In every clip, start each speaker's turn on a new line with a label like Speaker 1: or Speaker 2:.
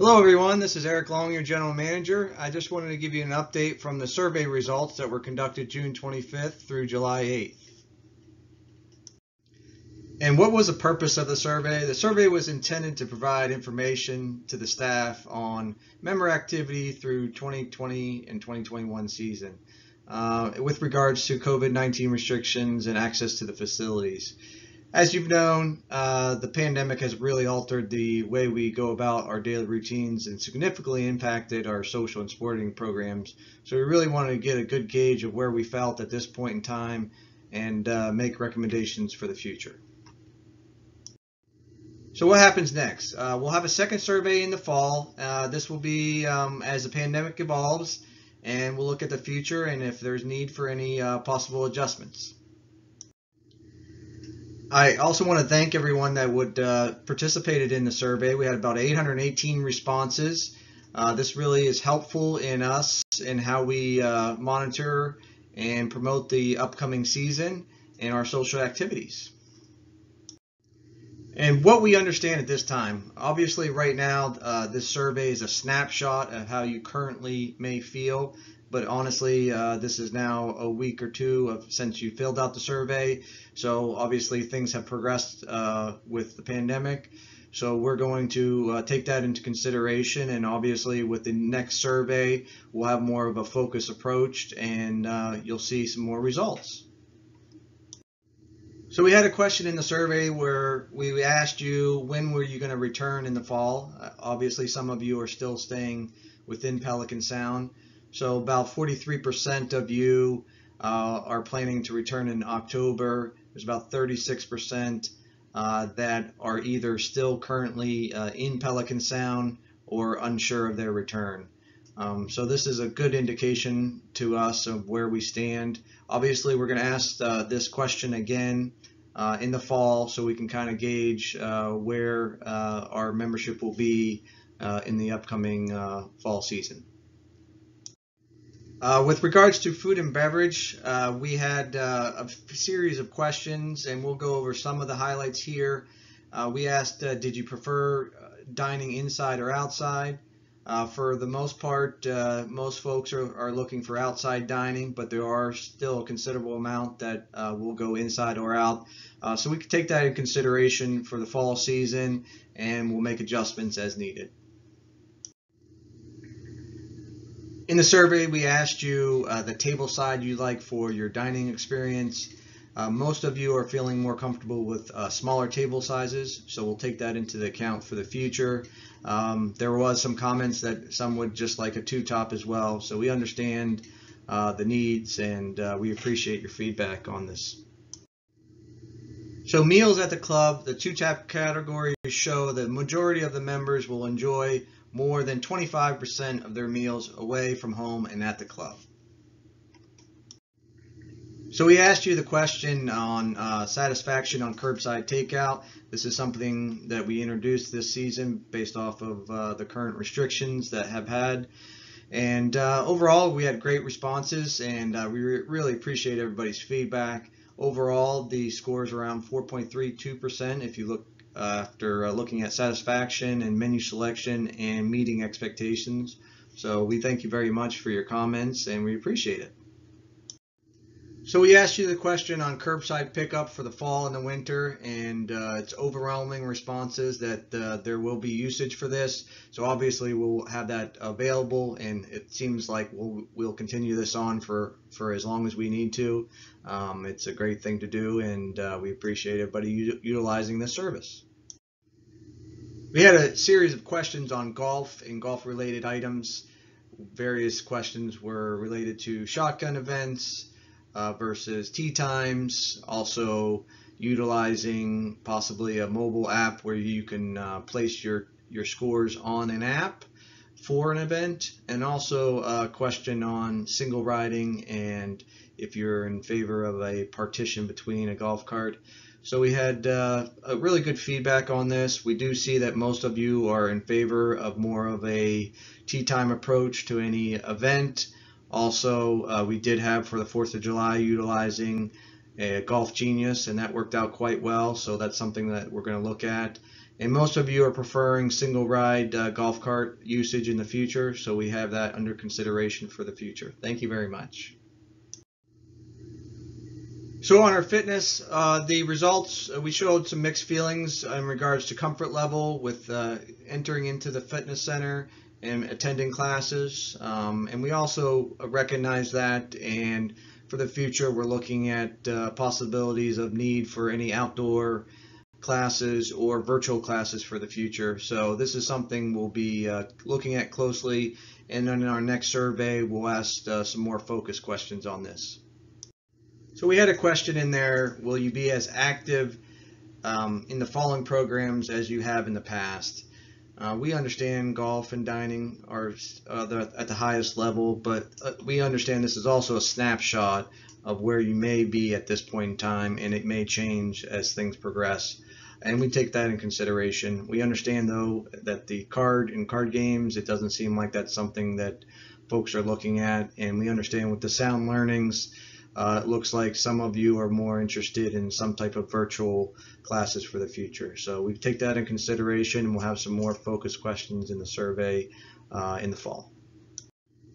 Speaker 1: Hello everyone, this is Eric Long, your General Manager. I just wanted to give you an update from the survey results that were conducted June 25th through July 8th. And what was the purpose of the survey? The survey was intended to provide information to the staff on member activity through 2020 and 2021 season uh, with regards to COVID-19 restrictions and access to the facilities. As you've known, uh, the pandemic has really altered the way we go about our daily routines and significantly impacted our social and sporting programs. So we really wanted to get a good gauge of where we felt at this point in time and uh, make recommendations for the future. So what happens next? Uh, we'll have a second survey in the fall. Uh, this will be um, as the pandemic evolves and we'll look at the future and if there's need for any uh, possible adjustments. I also want to thank everyone that would uh, participated in the survey. We had about 818 responses. Uh, this really is helpful in us in how we uh, monitor and promote the upcoming season and our social activities. And what we understand at this time, obviously right now, uh, this survey is a snapshot of how you currently may feel but honestly, uh, this is now a week or two of, since you filled out the survey. So obviously things have progressed uh, with the pandemic. So we're going to uh, take that into consideration and obviously with the next survey, we'll have more of a focus approach and uh, you'll see some more results. So we had a question in the survey where we asked you when were you going to return in the fall. Uh, obviously some of you are still staying within Pelican Sound. So about 43% of you uh, are planning to return in October. There's about 36% uh, that are either still currently uh, in Pelican Sound or unsure of their return. Um, so this is a good indication to us of where we stand. Obviously, we're going to ask uh, this question again uh, in the fall so we can kind of gauge uh, where our membership will be in the upcoming fall season. Uh, with regards to food and beverage, uh, we had uh, a series of questions, and we'll go over some of the highlights here. Uh, we asked, uh, did you prefer uh, dining inside or outside? Uh, for the most part, uh, most folks are, are, looking for outside dining, but there are still a considerable amount that uh, will go inside or out. so we can take that in consideration for the fall season, and we'll make adjustments as needed. In the survey, we asked you uh, the table side you like for your dining experience. Uh, most of you are feeling more comfortable with uh, smaller table sizes, so we'll take that into account for the future. Um, there was some comments that some would just like a two-top as well, so we understand uh, the needs and uh, we appreciate your feedback on this. So meals at the club, the two-top categories show the majority of the members will enjoy more than 25% of their meals away from home and at the club. So we asked you the question on uh, satisfaction on curbside takeout. This is something that we introduced this season based off of uh, the current restrictions that have had. And uh, overall, we had great responses, and uh, we re really appreciate everybody's feedback. Overall, the score is around 4.32% if you look after uh, looking at satisfaction and menu selection and meeting expectations. So we thank you very much for your comments and we appreciate it. So we asked you the question on curbside pickup for the fall and the winter, and uh, it's overwhelming responses that uh, there will be usage for this. So obviously we'll have that available, and it seems like we'll we'll continue this on for for as long as we need to. Um, it's a great thing to do, and uh, we appreciate everybody utilizing this service. We had a series of questions on golf and golf-related items. Various questions were related to shotgun events uh, versus tee times, also utilizing possibly a mobile app where you can uh, place your, your scores on an app for an event, and also a question on single riding and if you're in favor of a partition between a golf cart. So we had uh, a really good feedback on this. We do see that most of you are in favor of more of a tee time approach to any event. Also, uh, we did have for the 4th of July utilizing a Golf Genius, and that worked out quite well. So that's something that we're going to look at. And most of you are preferring single ride uh, golf cart usage in the future, so we have that under consideration for the future. Thank you very much. So on our fitness, uh, the results, uh, we showed some mixed feelings in regards to comfort level with uh, entering into the fitness center and attending classes. Um, and we also recognize that and for the future we're looking at uh, possibilities of need for any outdoor classes or virtual classes for the future. So this is something we'll be uh, looking at closely and in our next survey we'll ask uh, some more focused questions on this. So we had a question in there, will you be as active um, in the following programs as you have in the past? Uh, we understand golf and dining are uh, the, at the highest level, but uh, we understand this is also a snapshot of where you may be at this point in time, and it may change as things progress. And we take that in consideration. We understand, though, that the card and card games, it doesn't seem like that's something that folks are looking at, and we understand with the sound learnings, uh, it looks like some of you are more interested in some type of virtual classes for the future. So we take that in consideration and we'll have some more focused questions in the survey uh, in the fall.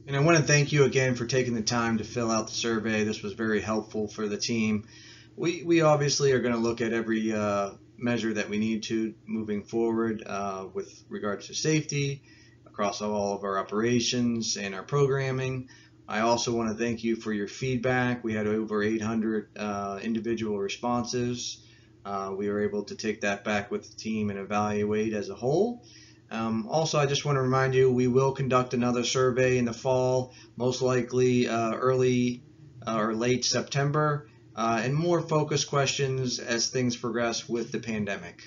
Speaker 1: And I want to thank you again for taking the time to fill out the survey. This was very helpful for the team. We, we obviously are going to look at every uh, measure that we need to moving forward uh, with regards to safety across all of our operations and our programming. I also want to thank you for your feedback. We had over 800 uh, individual responses. Uh, we were able to take that back with the team and evaluate as a whole. Um, also, I just want to remind you we will conduct another survey in the fall, most likely uh, early uh, or late September, uh, and more focused questions as things progress with the pandemic.